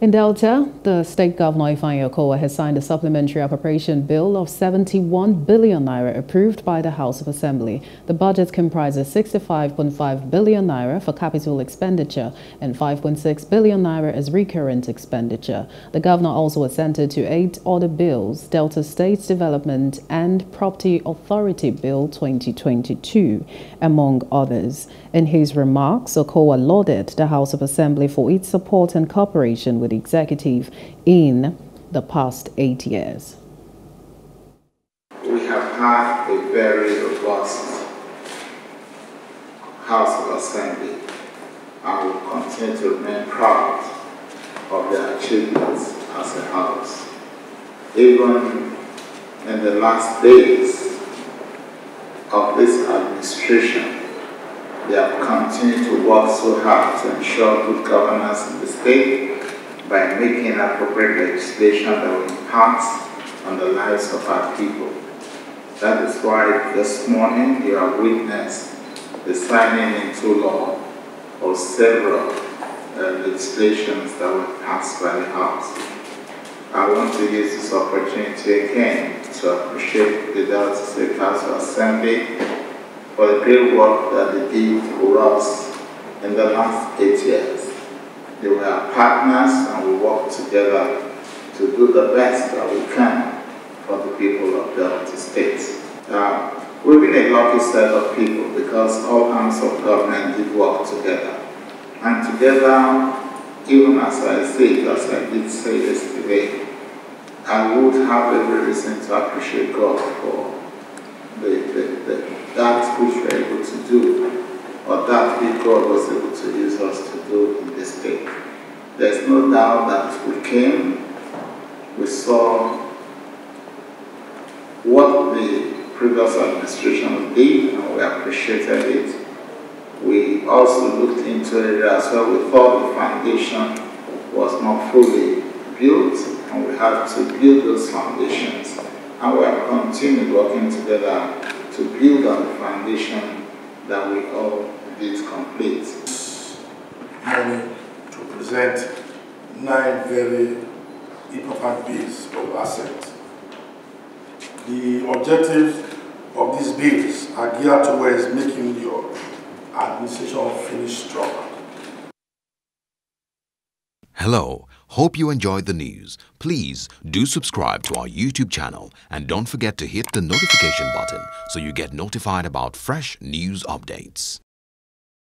In Delta, the state governor Ifeanyi Okowa has signed a supplementary appropriation bill of 71 billion naira approved by the House of Assembly. The budget comprises 65.5 billion naira for capital expenditure and 5.6 billion naira as recurrent expenditure. The governor also assented to eight other bills, Delta State Development and Property Authority Bill 2022, among others. In his remarks, Okowa lauded the House of Assembly for its support and cooperation with the executive in the past eight years? We have had a very robust House of Assembly and will continue to remain proud of their achievements as a House. Even in the last days of this administration, they have continued to work so hard to ensure good governance in the state by making appropriate legislation that will impact on the lives of our people. That is why this morning you have witnessed the signing into law of several uh, legislations that were passed by the House. I want to use this opportunity again to appreciate the Delta State House of Assembly for the great work that they did for us in the last eight years. They were partners work together to do the best that we can for the people of Delta State. Uh, we've been a lucky set of people because all arms of government did work together. And together, even as I say, as I did say yesterday, I would have every reason to appreciate God for the, the, the, that which we're able to do, or that which God was able to use us to do in this day. There's no doubt that we came, we saw what the previous administration did and we appreciated it. We also looked into areas where we thought the foundation was not fully built and we had to build those foundations. And we have continued working together to build on the foundation that we all did complete. Money to present nine very important bills of assets. The objectives of these bills are geared towards making your administration finish strong. Hello. Hope you enjoyed the news. Please do subscribe to our YouTube channel and don't forget to hit the notification button so you get notified about fresh news updates.